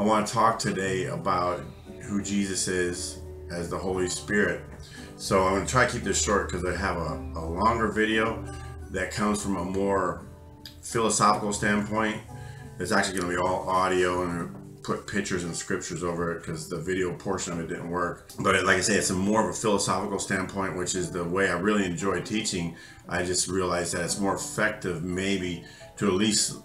I want to talk today about who Jesus is as the Holy Spirit. So I'm going to try to keep this short because I have a, a longer video that comes from a more philosophical standpoint. It's actually going to be all audio and put pictures and scriptures over it because the video portion of it didn't work. But it, like I say, it's a more of a philosophical standpoint, which is the way I really enjoy teaching. I just realized that it's more effective maybe to at least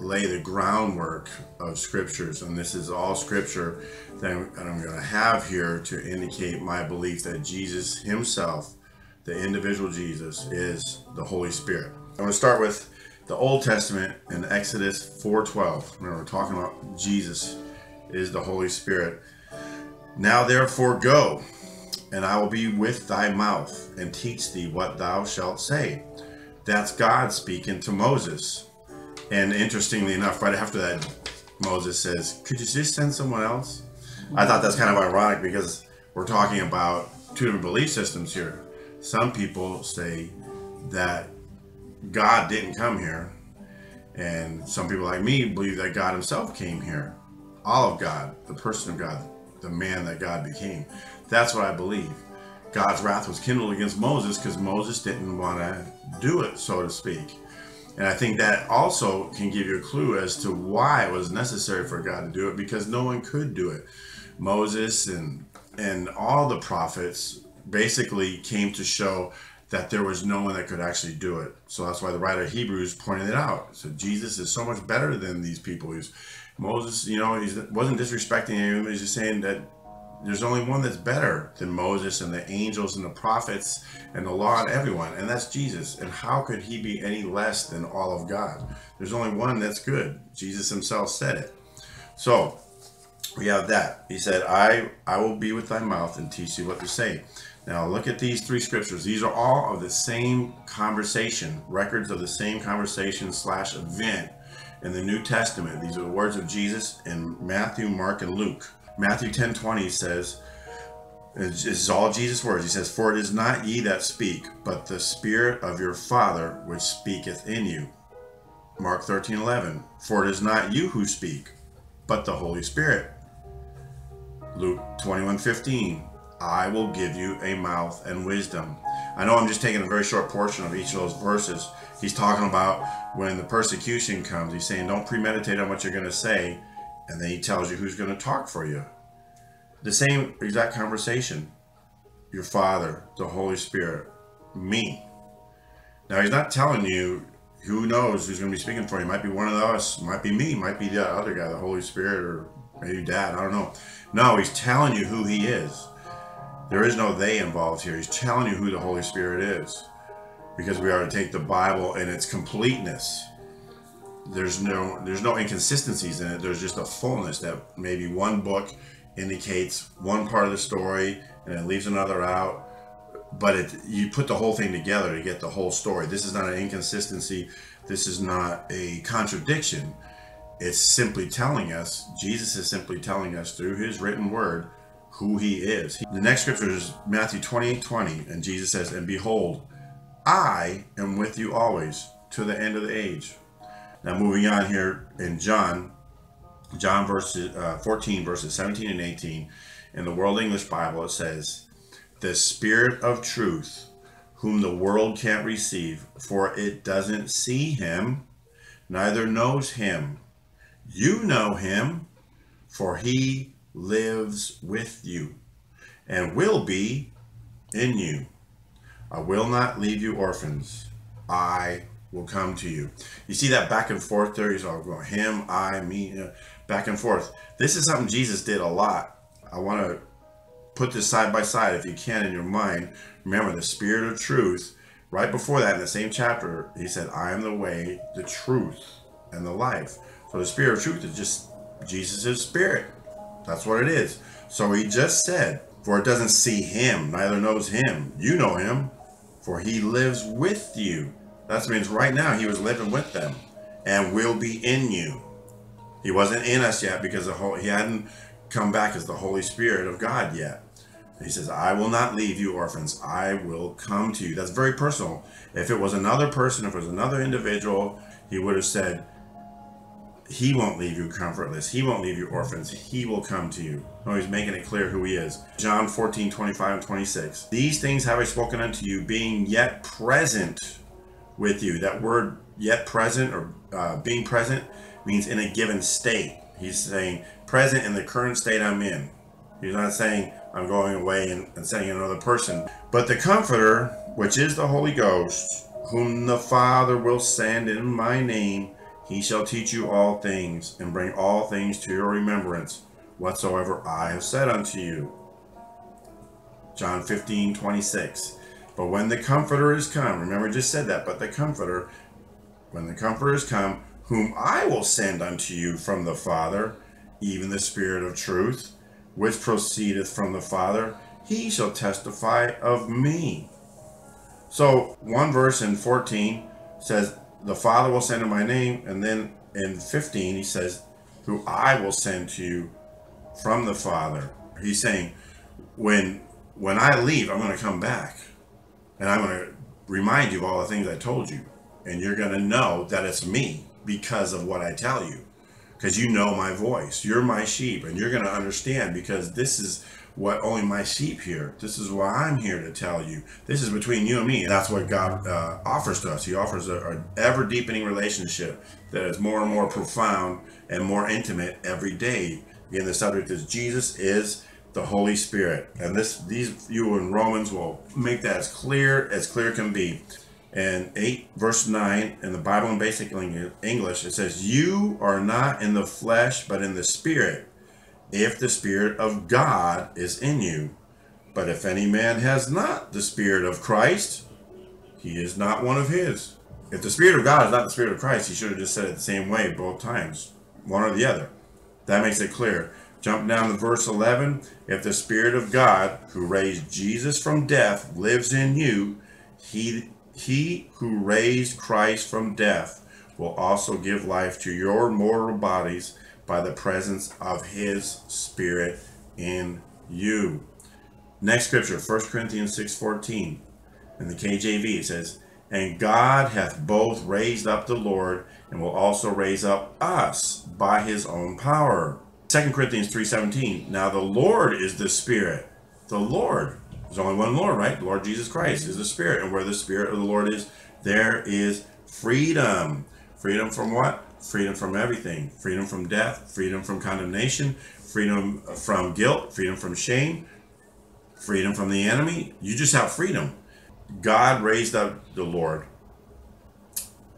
lay the groundwork of scriptures. And this is all scripture that I'm, going to have here to indicate my belief that Jesus himself, the individual Jesus, is the Holy Spirit. I'm going to start with the Old Testament in Exodus 4:12. Remember, we're talking about Jesus is the Holy Spirit. Now therefore go, and I will be with thy mouth, and teach thee what thou shalt say. That's God speaking to Moses. And interestingly enough, right after that, Moses says, Could you just send someone else? I thought that's kind of ironic because we're talking about two different belief systems here. Some people say that God didn't come here. And some people like me believe that God himself came here. All of God, the person of God, the man that God became. That's what I believe. God's wrath was kindled against Moses because Moses didn't want to do it, so to speak. And I think that also can give you a clue as to why it was necessary for God to do it because no one could do it. Moses and and all the prophets basically came to show that there was no one that could actually do it. So that's why the writer of Hebrews pointed it out. So Jesus is so much better than these people. He's Moses, you know, he wasn't disrespecting him. He's just saying that there's only one that's better than Moses and the angels and the prophets and the law and everyone, and that's Jesus. And how could he be any less than all of God? There's only one that's good. Jesus himself said it. So we have that. He said, I, I will be with thy mouth and teach thee what to say. Now look at these three scriptures. These are all of the same conversation, records of the same conversation slash event in the New Testament. These are the words of Jesus in Matthew, Mark, and Luke. Matthew 10 20 says, this is all Jesus' words. He says, For it is not ye that speak, but the Spirit of your Father which speaketh in you. Mark 13 11, For it is not you who speak, but the Holy Spirit. Luke 21 15, I will give you a mouth and wisdom. I know I'm just taking a very short portion of each of those verses. He's talking about when the persecution comes. He's saying, don't premeditate on what you're going to say. And then he tells you who's going to talk for you. The same exact conversation. Your Father, the Holy Spirit, me. Now, he's not telling you who knows who's going to be speaking for you. It might be one of us, might be me, might be the other guy, the Holy Spirit, or maybe dad. I don't know. No, he's telling you who he is. There is no they involved here. He's telling you who the Holy Spirit is because we are to take the Bible in its completeness. There's no there's no inconsistencies in it. There's just a fullness that maybe one book indicates one part of the story and it leaves another out. But it you put the whole thing together to get the whole story. This is not an inconsistency. This is not a contradiction. It's simply telling us, Jesus is simply telling us through his written word who he is. The next scripture is Matthew 28 20, and Jesus says, And behold, I am with you always to the end of the age. Now, moving on here in John, John verses uh, 14, verses 17 and 18, in the World English Bible, it says, The Spirit of truth, whom the world can't receive, for it doesn't see him, neither knows him. You know him, for he lives with you and will be in you. I will not leave you orphans. I will come to you. You see that back and forth there? He's all going, him, I, me, back and forth. This is something Jesus did a lot. I want to put this side by side if you can in your mind. Remember the spirit of truth. Right before that, in the same chapter, he said, I am the way, the truth, and the life. So the spirit of truth is just Jesus' spirit. That's what it is. So he just said, For it doesn't see him, neither knows him. You know him, for he lives with you. That means right now he was living with them and will be in you. He wasn't in us yet because the whole, he hadn't come back as the Holy Spirit of God yet. He says, I will not leave you orphans. I will come to you. That's very personal. If it was another person, if it was another individual, he would have said, he won't leave you comfortless. He won't leave you orphans. He will come to you. Oh, he's making it clear who he is. John 14, 25 and 26. These things have I spoken unto you, being yet present with you. That word yet present or uh, being present means in a given state. He's saying present in the current state I'm in. He's not saying I'm going away and, and sending another person. But the Comforter, which is the Holy Ghost, whom the Father will send in my name, he shall teach you all things, and bring all things to your remembrance, whatsoever I have said unto you. John 15, 26. But when the Comforter is come, remember I just said that, but the Comforter, when the Comforter is come, whom I will send unto you from the Father, even the Spirit of truth, which proceedeth from the Father, he shall testify of me. So one verse in 14 says, the Father will send in my name. And then in 15, he says, who I will send to you from the Father. He's saying, when when I leave, I'm going to come back. And I'm going to remind you of all the things I told you. And you're going to know that it's me because of what I tell you. Because you know my voice. You're my sheep. And you're going to understand because this is what only my sheep hear. This is why I'm here to tell you. This is between you and me. And that's what God uh, offers to us. He offers a, a ever deepening relationship that is more and more profound and more intimate every day. Again, the subject is Jesus is the Holy Spirit. And this these you in Romans will make that as clear as clear can be. And 8 verse 9 in the Bible in basic English, it says, You are not in the flesh, but in the spirit if the Spirit of God is in you. But if any man has not the Spirit of Christ, he is not one of his. If the Spirit of God is not the Spirit of Christ, he should have just said it the same way both times, one or the other. That makes it clear. Jump down to verse 11. If the Spirit of God, who raised Jesus from death, lives in you, he, he who raised Christ from death will also give life to your mortal bodies by the presence of his spirit in you. Next scripture, 1 Corinthians 6.14. In the KJV it says, And God hath both raised up the Lord, and will also raise up us by his own power. 2 Corinthians 3.17. Now the Lord is the Spirit. The Lord. There's only one Lord, right? The Lord Jesus Christ is the Spirit. And where the Spirit of the Lord is, there is freedom. Freedom from what? freedom from everything freedom from death, freedom from condemnation, freedom from guilt, freedom from shame, freedom from the enemy. You just have freedom. God raised up the Lord.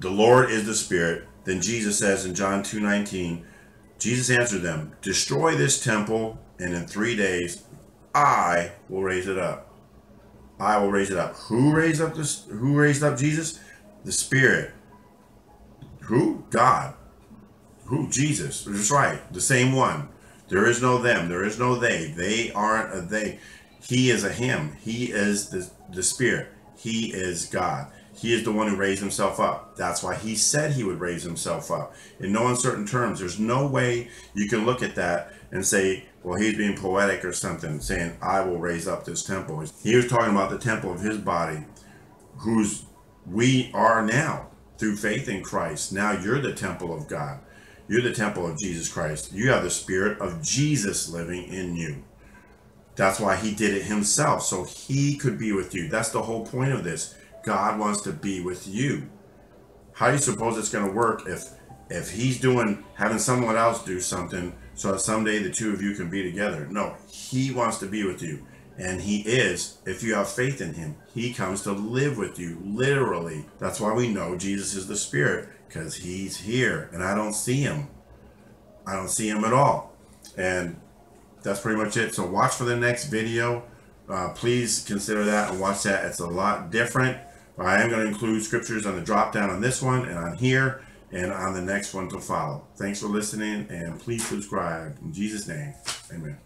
The Lord is the Spirit. Then Jesus says in John 2:19, Jesus answered them, Destroy this temple, and in three days I will raise it up. I will raise it up. Who raised up this? Who raised up Jesus? The Spirit. Who? God. Who? Jesus. That's right. The same one. There is no them. There is no they. They aren't a they. He is a him. He is the, the spirit. He is God. He is the one who raised himself up. That's why he said he would raise himself up. In no uncertain terms, there's no way you can look at that and say, well, he's being poetic or something, saying, I will raise up this temple. He was talking about the temple of his body, whose we are now through faith in Christ. Now you're the temple of God. You're the temple of Jesus Christ. You have the spirit of Jesus living in you. That's why he did it himself, so he could be with you. That's the whole point of this. God wants to be with you. How do you suppose it's going to work if if he's doing having someone else do something so that someday the two of you can be together? No, he wants to be with you. And he is, if you have faith in him, he comes to live with you, literally. That's why we know Jesus is the Spirit, because he's here and I don't see him. I don't see him at all. And that's pretty much it. So watch for the next video. Uh, please consider that and watch that. It's a lot different. I am going to include scriptures on the drop down on this one and on here and on the next one to follow. Thanks for listening and please subscribe. In Jesus' name, amen.